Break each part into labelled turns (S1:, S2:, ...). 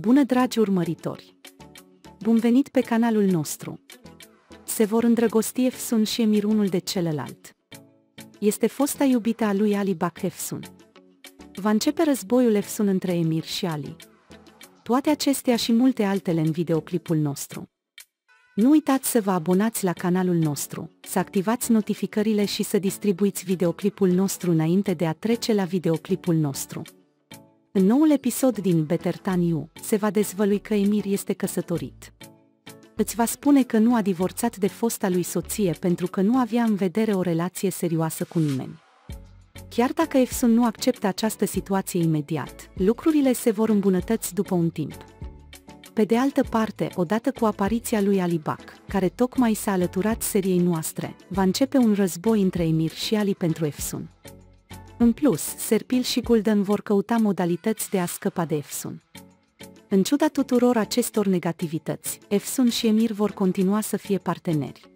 S1: Bună dragi urmăritori! Bun venit pe canalul nostru! Se vor îndrăgosti Efsun și Emir unul de celălalt. Este fosta iubită a lui Ali Bak Efsun. Va începe războiul Efsun între Emir și Ali. Toate acestea și multe altele în videoclipul nostru. Nu uitați să vă abonați la canalul nostru, să activați notificările și să distribuiți videoclipul nostru înainte de a trece la videoclipul nostru. În noul episod din Better Than You, se va dezvălui că Emir este căsătorit. Îți va spune că nu a divorțat de fosta lui soție pentru că nu avea în vedere o relație serioasă cu nimeni. Chiar dacă Efsun nu acceptă această situație imediat, lucrurile se vor îmbunătăți după un timp. Pe de altă parte, odată cu apariția lui Alibac, care tocmai s-a alăturat seriei noastre, va începe un război între Emir și Ali pentru Efsun. În plus, Serpil și Gulden vor căuta modalități de a scăpa de Efsun. În ciuda tuturor acestor negativități, Efsun și Emir vor continua să fie parteneri.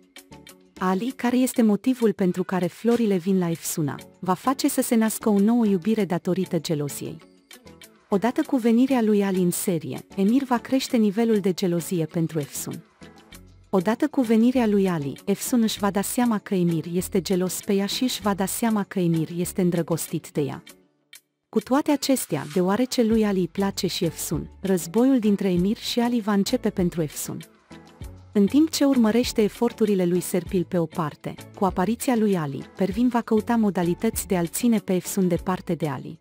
S1: Ali, care este motivul pentru care florile vin la Efsuna, va face să se nască o nouă iubire datorită geloziei. Odată cu venirea lui Ali în serie, Emir va crește nivelul de gelozie pentru Efsun. Odată cu venirea lui Ali, Efsun își va da seama că Emir este gelos pe ea și își va da seama că Emir este îndrăgostit de ea. Cu toate acestea, deoarece lui Ali îi place și Efsun, războiul dintre Emir și Ali va începe pentru Efsun. În timp ce urmărește eforturile lui Serpil pe o parte, cu apariția lui Ali, Pervin va căuta modalități de a-l ține pe Efsun departe de Ali.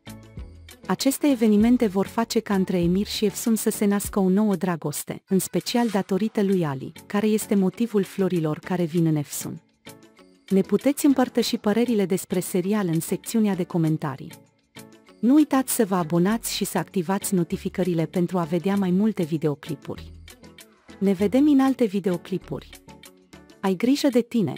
S1: Aceste evenimente vor face ca între Emir și Efsun să se nască o nouă dragoste, în special datorită lui Ali, care este motivul florilor care vin în Efsun. Ne puteți împărtăși părerile despre serial în secțiunea de comentarii. Nu uitați să vă abonați și să activați notificările pentru a vedea mai multe videoclipuri. Ne vedem în alte videoclipuri. Ai grijă de tine,